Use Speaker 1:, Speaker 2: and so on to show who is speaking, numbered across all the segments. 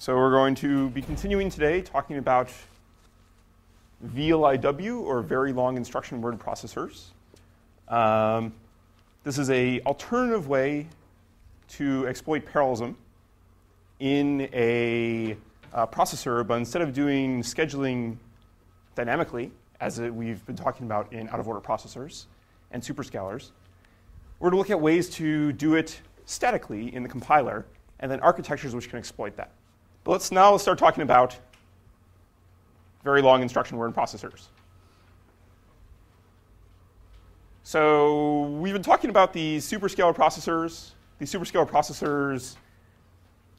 Speaker 1: So we're going to be continuing today talking about VLIW, or Very Long Instruction Word Processors. Um, this is a alternative way to exploit parallelism in a uh, processor, but instead of doing scheduling dynamically, as we've been talking about in out-of-order processors and superscalars, we're going to look at ways to do it statically in the compiler, and then architectures which can exploit that. But let's now start talking about very long instruction word processors. So we've been talking about these superscalar processors. These superscalar processors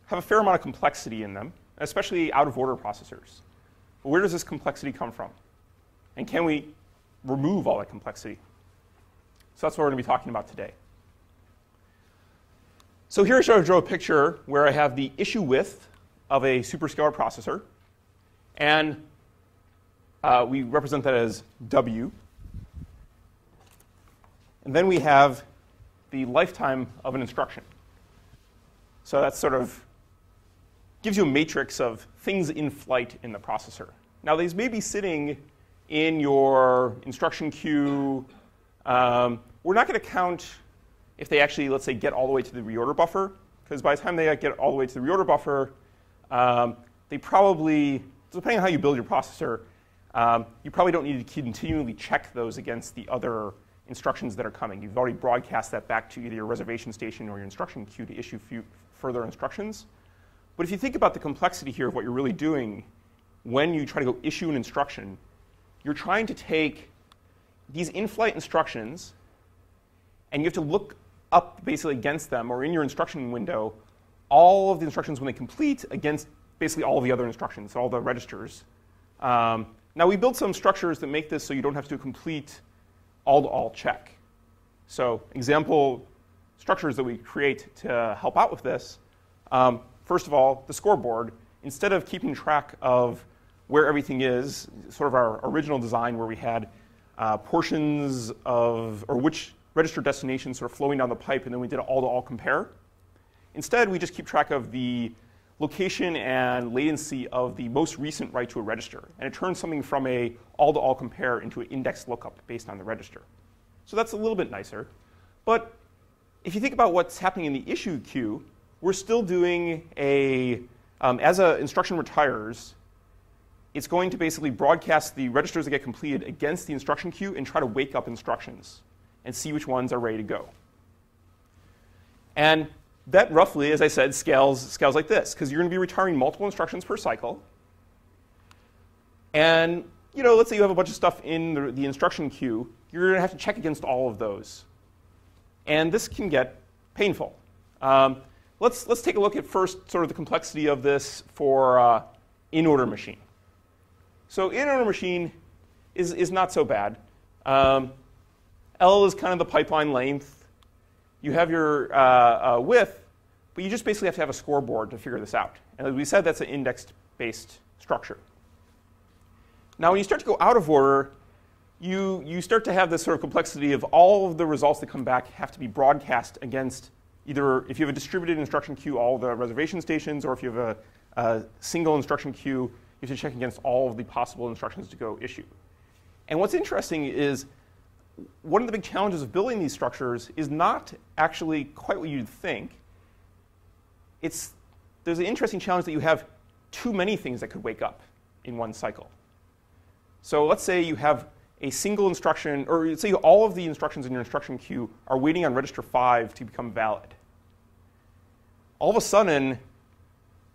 Speaker 1: have a fair amount of complexity in them, especially out-of-order processors. But where does this complexity come from? And can we remove all that complexity? So that's what we're going to be talking about today. So here I draw a picture where I have the issue width of a superscalar processor. And uh, we represent that as W. And then we have the lifetime of an instruction. So that sort of gives you a matrix of things in flight in the processor. Now, these may be sitting in your instruction queue. Um, we're not going to count if they actually, let's say, get all the way to the reorder buffer, because by the time they get all the way to the reorder buffer, um, they probably, depending on how you build your processor, um, you probably don't need to continually check those against the other instructions that are coming. You've already broadcast that back to either your reservation station or your instruction queue to issue further instructions. But if you think about the complexity here of what you're really doing when you try to go issue an instruction, you're trying to take these in-flight instructions and you have to look up basically against them or in your instruction window all of the instructions when they complete against basically all of the other instructions, all the registers. Um, now we built some structures that make this so you don't have to complete all-to-all check. So example structures that we create to help out with this. Um, first of all, the scoreboard. Instead of keeping track of where everything is, sort of our original design where we had uh, portions of, or which register destinations sort of flowing down the pipe, and then we did all-to-all compare. Instead, we just keep track of the location and latency of the most recent write to a register. And it turns something from a all-to-all compare into an index lookup based on the register. So that's a little bit nicer. But if you think about what's happening in the issue queue, we're still doing a, um, as an instruction retires, it's going to basically broadcast the registers that get completed against the instruction queue and try to wake up instructions and see which ones are ready to go. And that roughly, as I said, scales, scales like this, because you're going to be retiring multiple instructions per cycle. And you know, let's say you have a bunch of stuff in the, the instruction queue, you're going to have to check against all of those. And this can get painful. Um, let's, let's take a look at first sort of the complexity of this for uh, in-order machine. So in-order machine is, is not so bad. Um, L is kind of the pipeline length you have your uh, uh, width, but you just basically have to have a scoreboard to figure this out. And as we said, that's an indexed-based structure. Now, when you start to go out of order, you, you start to have this sort of complexity of all of the results that come back have to be broadcast against either, if you have a distributed instruction queue, all the reservation stations, or if you have a, a single instruction queue, you have to check against all of the possible instructions to go issue. And what's interesting is one of the big challenges of building these structures is not actually quite what you'd think. It's, there's an interesting challenge that you have too many things that could wake up in one cycle. So let's say you have a single instruction, or let's say all of the instructions in your instruction queue are waiting on register 5 to become valid. All of a sudden,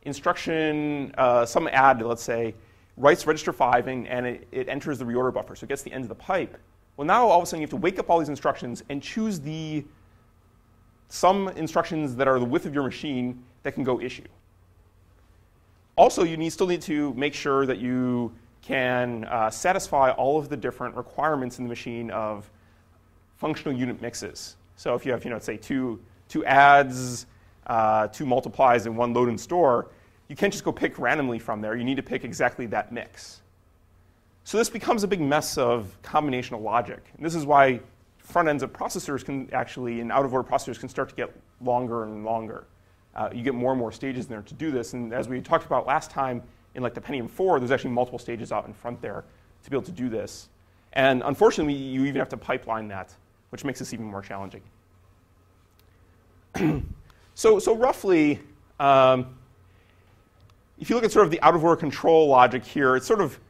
Speaker 1: instruction, uh, some add, let's say, writes register 5 and, and it, it enters the reorder buffer, so it gets the end of the pipe. Well, now all of a sudden you have to wake up all these instructions and choose the some instructions that are the width of your machine that can go issue. Also, you need, still need to make sure that you can uh, satisfy all of the different requirements in the machine of functional unit mixes. So if you have, you know, say two, two adds, uh, two multiplies, and one load and store, you can't just go pick randomly from there. You need to pick exactly that mix. So this becomes a big mess of combinational logic. And this is why front ends of processors can actually, and out of order processors, can start to get longer and longer. uh, you get more and more stages in there to do this. And as we talked about last time, in like the Pentium 4, there's actually multiple stages out in front there to be able to do this. And unfortunately, you even have to pipeline that, which makes this even more challenging. so, so roughly, um, if you look at sort of the out-of-order control logic here, it's sort of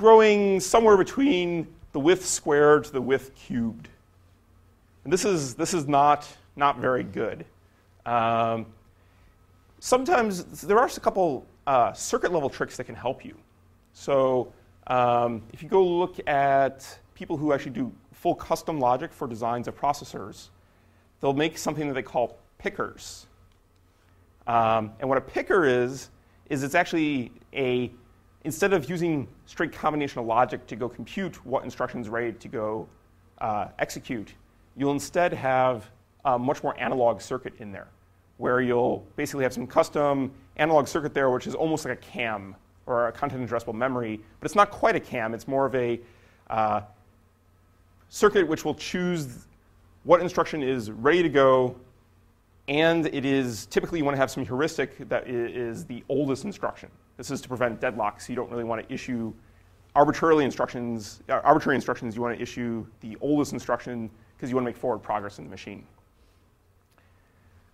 Speaker 1: growing somewhere between the width squared to the width cubed. And this is, this is not, not very good. Um, sometimes there are a couple uh, circuit level tricks that can help you. So um, if you go look at people who actually do full custom logic for designs of processors, they'll make something that they call pickers. Um, and what a picker is, is it's actually a, instead of using straight combinational logic to go compute what instruction is ready to go uh, execute, you'll instead have a much more analog circuit in there, where you'll basically have some custom analog circuit there, which is almost like a CAM or a content addressable memory, but it's not quite a CAM. It's more of a uh, circuit which will choose what instruction is ready to go, and it is typically you want to have some heuristic that is the oldest instruction. This is to prevent deadlocks. you don't really want to issue arbitrarily instructions, uh, arbitrary instructions. You want to issue the oldest instruction because you want to make forward progress in the machine.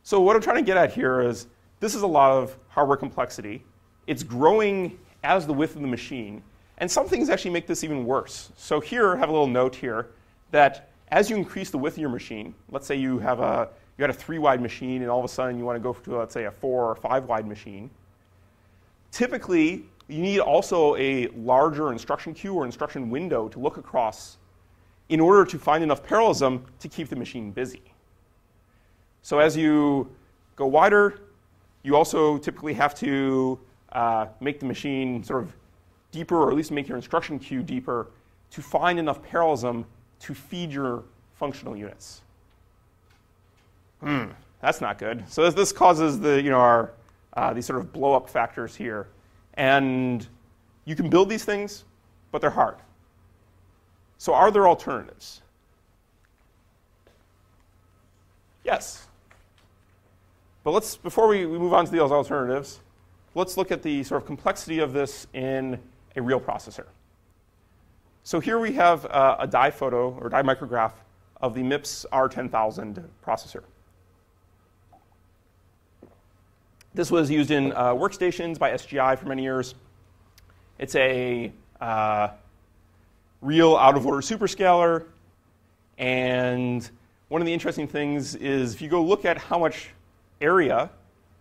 Speaker 1: So what I'm trying to get at here is this is a lot of hardware complexity. It's growing as the width of the machine. And some things actually make this even worse. So here, I have a little note here that as you increase the width of your machine, let's say you have a you had a three wide machine and all of a sudden you want to go to let's say a four or five wide machine. Typically, you need also a larger instruction queue or instruction window to look across in order to find enough parallelism to keep the machine busy. So as you go wider, you also typically have to uh, make the machine sort of deeper, or at least make your instruction queue deeper, to find enough parallelism to feed your functional units. Hmm, that's not good. So this, this causes the, you know, our, uh, these sort of blow up factors here. And you can build these things, but they're hard. So are there alternatives? Yes. But let's, before we, we move on to those alternatives, let's look at the sort of complexity of this in a real processor. So here we have uh, a die photo or die micrograph of the MIPS R10000 processor. This was used in uh, workstations by SGI for many years. It's a uh, real out-of-order superscalar. And one of the interesting things is if you go look at how much area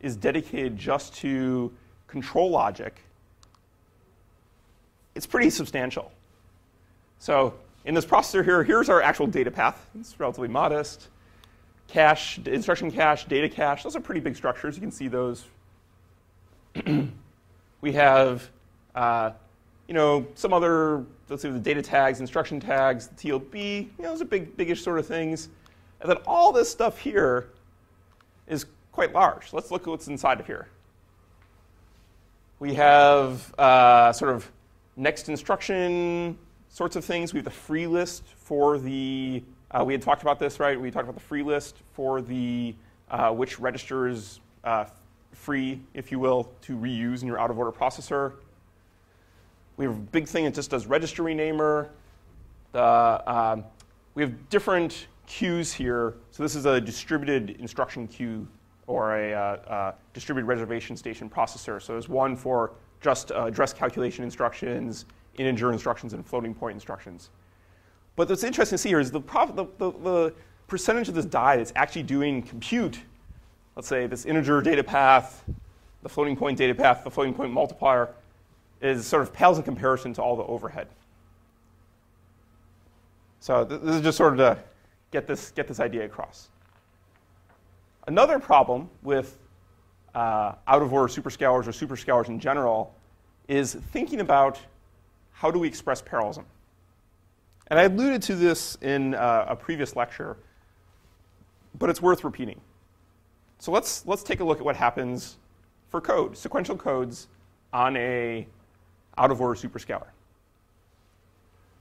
Speaker 1: is dedicated just to control logic, it's pretty substantial. So in this processor here, here's our actual data path. It's relatively modest. Cache, instruction cache, data cache, those are pretty big structures. You can see those. we have, uh, you know, some other, let's see, the data tags, instruction tags, the TLB, you know, those are big, biggish sort of things. And then all this stuff here is quite large. Let's look at what's inside of here. We have uh, sort of next instruction sorts of things. We have the free list for the, uh, we had talked about this, right? We talked about the free list for the, uh, which registers uh, free, if you will, to reuse in your out of order processor. We have a big thing that just does register renamer. The, um, we have different queues here. So this is a distributed instruction queue or a uh, uh, distributed reservation station processor. So there's one for just uh, address calculation instructions, integer instructions and floating point instructions. But what's interesting to see here is the, the, the, the percentage of this die that's actually doing compute, let's say this integer data path, the floating point data path, the floating point multiplier, is sort of pales in comparison to all the overhead. So th this is just sort of to get this, get this idea across. Another problem with uh, out-of-order superscalars or superscalars in general is thinking about how do we express parallelism? And I alluded to this in uh, a previous lecture, but it's worth repeating. So let's, let's take a look at what happens for code, sequential codes on a out-of-order superscalar.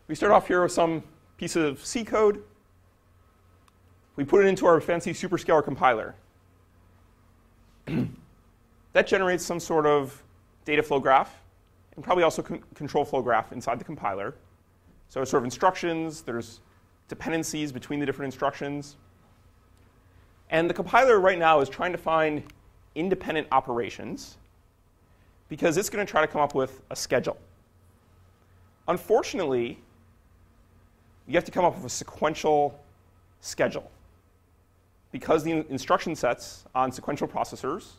Speaker 1: We start off here with some piece of C code. We put it into our fancy superscalar compiler. that generates some sort of data flow graph and probably also con- control flow graph inside the compiler. So sort of instructions, there's dependencies between the different instructions. And the compiler right now is trying to find independent operations because it's going to try to come up with a schedule. Unfortunately, you have to come up with a sequential schedule because the instruction sets on sequential processors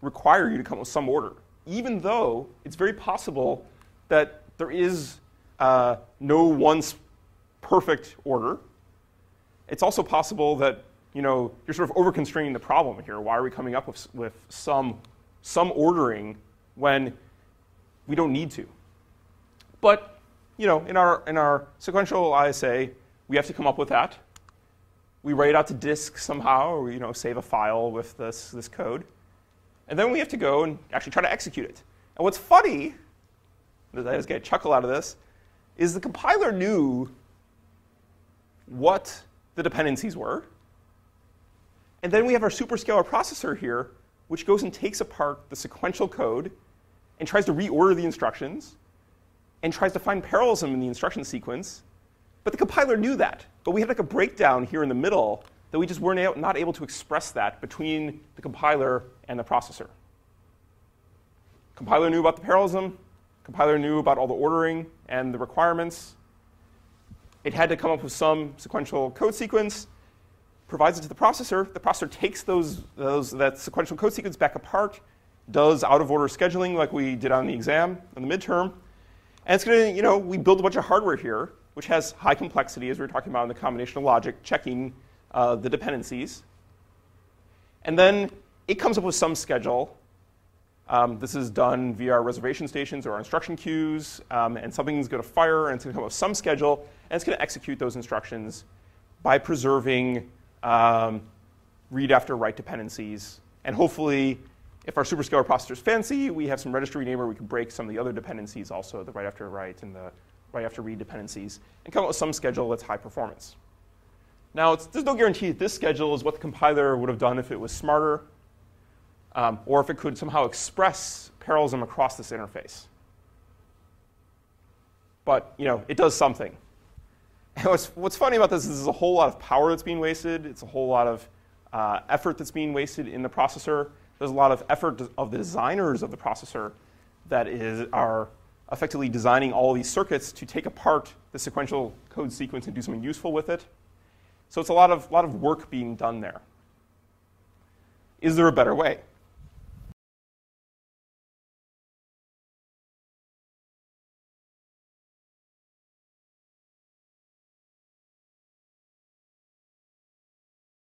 Speaker 1: require you to come up with some order, even though it's very possible that there is uh, no one perfect order. It's also possible that you know, you're sort of over-constraining the problem here. Why are we coming up with, with some, some ordering when we don't need to? But you know, in our, in our sequential ISA, we have to come up with that. We write it out to disk somehow, or you know, save a file with this, this code. And then we have to go and actually try to execute it. And what's funny, I just get a chuckle out of this, is the compiler knew what the dependencies were. And then we have our superscalar processor here, which goes and takes apart the sequential code and tries to reorder the instructions and tries to find parallelism in the instruction sequence. But the compiler knew that. But we had like a breakdown here in the middle that we just were not not able to express that between the compiler and the processor. Compiler knew about the parallelism. Compiler knew about all the ordering and the requirements. It had to come up with some sequential code sequence, provides it to the processor. The processor takes those, those, that sequential code sequence back apart, does out of order scheduling like we did on the exam in the midterm, and it's going to, you know, we build a bunch of hardware here, which has high complexity, as we were talking about in the combinational logic, checking uh, the dependencies. And then it comes up with some schedule. Um, this is done via our reservation stations or our instruction queues, um, and something's going to fire, and it's going to come up with some schedule, and it's going to execute those instructions by preserving um, read after write dependencies, and hopefully if our superscalar processor is fancy, we have some register rename where we can break some of the other dependencies also, the write after write and the write after read dependencies, and come up with some schedule that's high performance. Now, there's no guarantee that this schedule is what the compiler would have done if it was smarter, um, or if it could somehow express parallelism across this interface. But you know, it does something. And what's, what's funny about this is there's a whole lot of power that's being wasted. It's a whole lot of uh, effort that's being wasted in the processor there's a lot of effort of the designers of the processor that is, are effectively designing all these circuits to take apart the sequential code sequence and do something useful with it. So it's a lot of, lot of work being done there. Is there a better way?